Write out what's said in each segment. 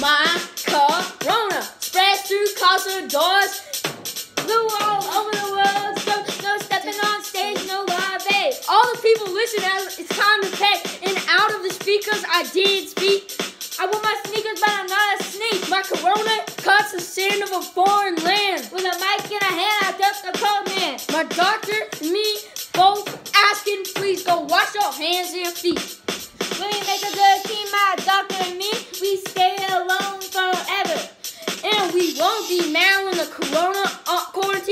my corona spreads through corridors, flew all over the world. So no stepping on stage, no live aid. All the people listen as it's time to pay. And out of the speakers, I did speak. I wore my sneakers, but I'm not a sneak. My corona cuts the sand of a foreign land. With a mic in a hand, I ducked the cold man. My doctor and me both asking, please go wash your hands and feet.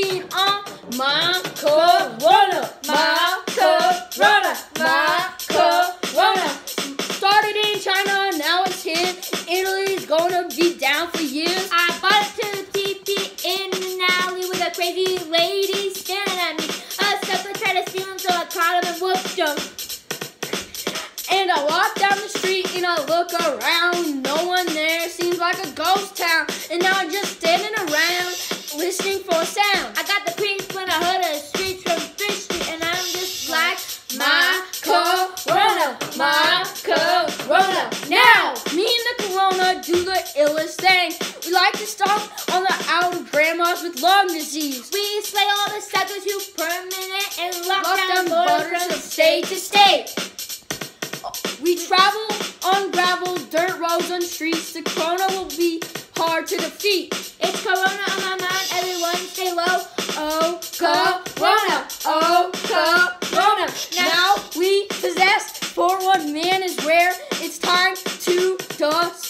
Quarantine on my corona, my corona, my corona. Started in China, now it's here. Italy's gonna be down for years. I bought it to the TP in an alley with a crazy lady staring at me. A sucker tried to steal him, so I caught him and whooped him. And I walk down the street and I look around. No one there. Seems like a ghost town. And now I'm just standing listening for a sound. I got the creeps when I heard a streets from Fish Street. And I'm just like, my corona, my corona. Now, me and the corona do the illest thing. We like to stomp on the outer grandmas with lung disease. We slay all the suckers who permanent and lock, Lock down down borders borders from state to state. We travel on gravel, dirt roads, and streets. The corona will be hard to defeat.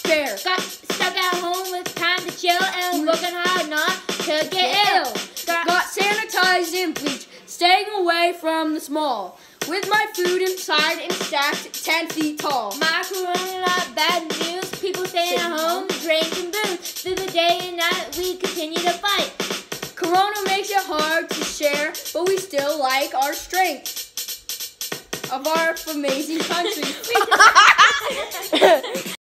Despair. Got stuck at home with time to chill and working hard not to get ill. Got sanitized and bleach, staying away from the small. With my food inside and stacked 10 feet tall. My corona, bad news. People staying at home, drinking booze. Through the day and night, we continue to fight. Corona makes it hard to share, but we still like our strength of our amazing country.